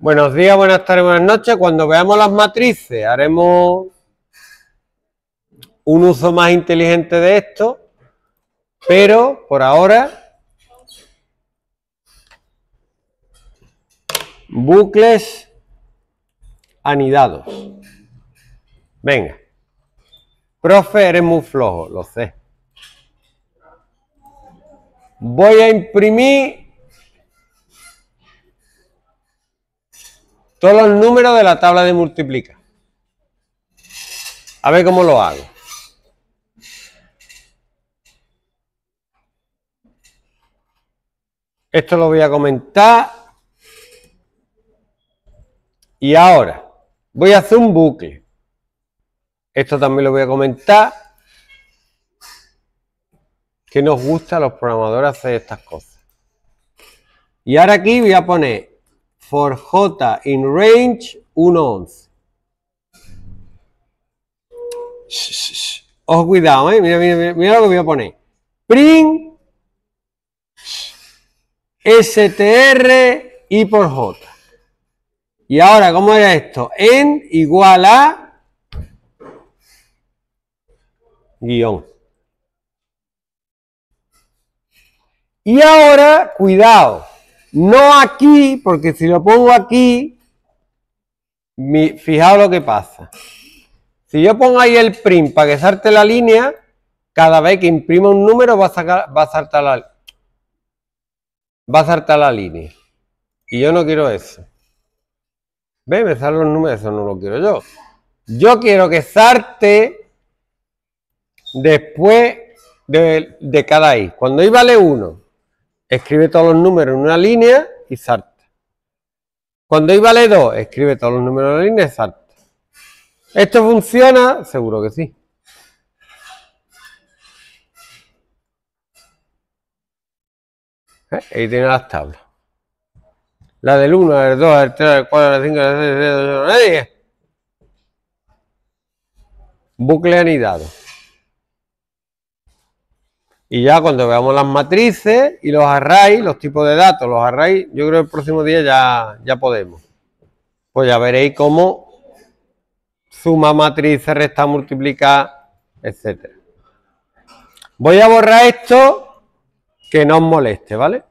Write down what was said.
Buenos días, buenas tardes, buenas noches. Cuando veamos las matrices haremos un uso más inteligente de esto, pero por ahora bucles anidados. Venga. Profe, eres muy flojo, lo sé. Voy a imprimir todos los números de la tabla de multiplicar. A ver cómo lo hago. Esto lo voy a comentar. Y ahora voy a hacer un bucle. Esto también lo voy a comentar. Que nos gusta a los programadores hacer estas cosas. Y ahora aquí voy a poner for j in range 1.11. Ojo, cuidado, ¿eh? Mira, mira, mira, lo que voy a poner. Print str y por j. Y ahora, ¿cómo era esto? En igual a guion. Y ahora, cuidado. No aquí, porque si lo pongo aquí, fijaos lo que pasa. Si yo pongo ahí el print para que salte la línea, cada vez que imprima un número va a, sacar, va a saltar la va a saltar la línea. Y yo no quiero eso. ¿Ve? Me salen los números, eso no lo quiero yo. Yo quiero que salte después de, de cada i. Cuando i vale 1, escribe todos los números en una línea y salta. Cuando i vale 2, escribe todos los números en una línea y salta. ¿Esto funciona? Seguro que sí. ¿Eh? Ahí tiene las tablas. La del 1, la del 2, la del 3, la del 4, la del 5, la del 6, la del 10. Bucle anidado. Y ya cuando veamos las matrices y los arrays, los tipos de datos, los arrays, yo creo que el próximo día ya, ya podemos. Pues ya veréis cómo suma matrices, resta, multiplicar, etc. Voy a borrar esto que no os moleste, ¿vale?